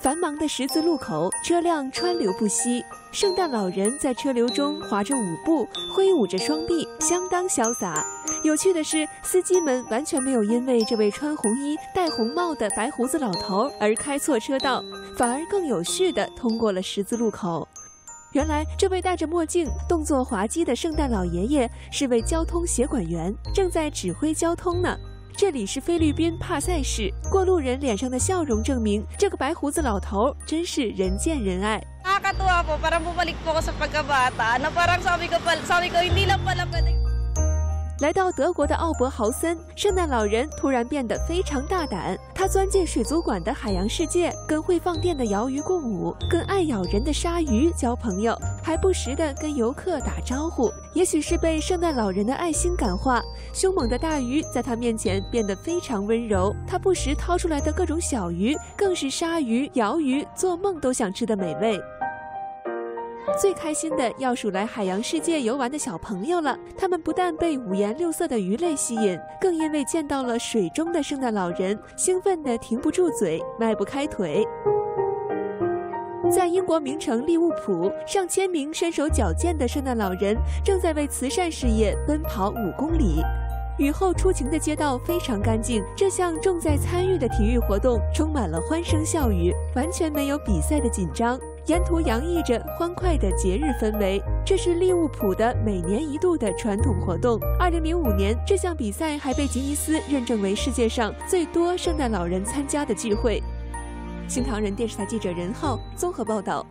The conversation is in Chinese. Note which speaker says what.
Speaker 1: 繁忙的十字路口，车辆川流不息。圣诞老人在车流中划着舞步，挥舞着双臂，相当潇洒。有趣的是，司机们完全没有因为这位穿红衣、戴红帽的白胡子老头而开错车道，反而更有序地通过了十字路口。原来，这位戴着墨镜、动作滑稽的圣诞老爷爷是位交通协管员，正在指挥交通呢。这里是菲律宾帕塞市，过路人脸上的笑容证明这个白胡子老头真是人见人爱。来到德国的奥伯豪森，圣诞老人突然变得非常大胆。他钻进水族馆的海洋世界，跟会放电的鳐鱼共舞，跟爱咬人的鲨鱼交朋友，还不时地跟游客打招呼。也许是被圣诞老人的爱心感化，凶猛的大鱼在他面前变得非常温柔。他不时掏出来的各种小鱼，更是鲨鱼、鳐鱼做梦都想吃的美味。最开心的要数来海洋世界游玩的小朋友了。他们不但被五颜六色的鱼类吸引，更因为见到了水中的圣诞老人，兴奋得停不住嘴，迈不开腿。在英国名城利物浦，上千名身手矫健的圣诞老人正在为慈善事业奔跑五公里。雨后出晴的街道非常干净，这项重在参与的体育活动充满了欢声笑语，完全没有比赛的紧张。沿途洋溢着欢快的节日氛围，这是利物浦的每年一度的传统活动。二零零五年，这项比赛还被吉尼斯认证为世界上最多圣诞老人参加的聚会。新唐人电视台记者任浩综合报道。